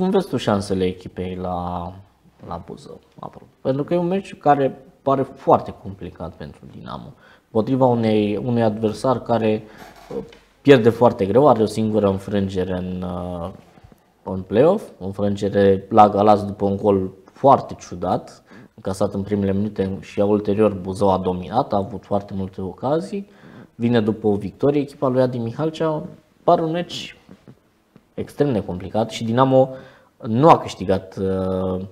cum vezi tu șansele echipei la, la Buzău? Pentru că e un meci care pare foarte complicat pentru Dinamo. Potriva unei, unui adversar care uh, pierde foarte greu, are o singură înfrângere în, uh, în play-off, o înfrângere la Galați după un gol foarte ciudat, încasat în primele minute și ulterior Buzău a dominat, a avut foarte multe ocazii, vine după o victorie, echipa lui Adi Mihalcea pare un meci extrem de complicat și Dinamo nu a câștigat uh,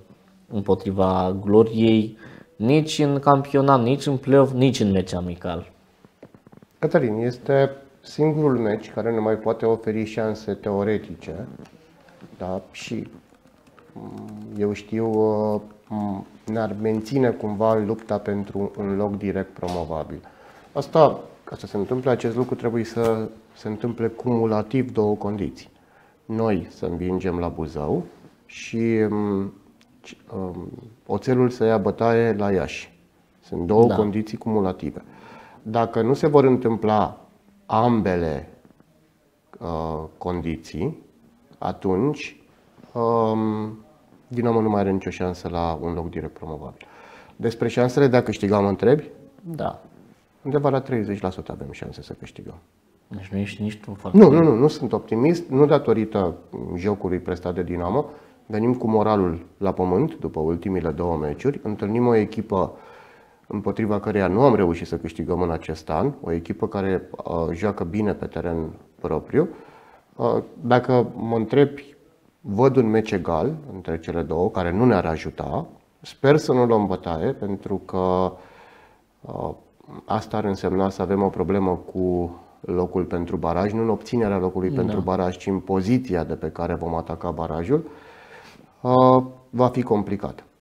împotriva Gloriei nici în campionat, nici în play-off, nici în meci amical. Cătălin, este singurul meci care ne mai poate oferi șanse teoretice da? și mm, eu știu uh, ne-ar menține cumva lupta pentru un loc direct promovabil. Asta, ca să se întâmple acest lucru, trebuie să se întâmple cumulativ două condiții. Noi să învingem la Buzău și um, um, oțelul să ia bătaie la Iași. Sunt două da. condiții cumulative. Dacă nu se vor întâmpla ambele uh, condiții, atunci um, Dinamo nu mai are nicio șansă la un loc direct promovabil. Despre șansele de a câștiga mă întrebi? Da. Undeva la 30% avem șanse să câștigăm. Deci nu ești nici tu foarte... Nu, nu, nu, nu sunt optimist, nu datorită jocului prestat de Dinamo. Venim cu moralul la pământ după ultimile două meciuri. Întâlnim o echipă împotriva căreia nu am reușit să câștigăm în acest an, o echipă care uh, joacă bine pe teren propriu. Uh, dacă mă întrebi Văd un meci egal între cele două, care nu ne-ar ajuta. Sper să nu luăm bătaie, pentru că uh, asta ar însemna să avem o problemă cu locul pentru baraj, nu în obținerea locului da. pentru baraj, ci în poziția de pe care vom ataca barajul. Uh, va fi complicat.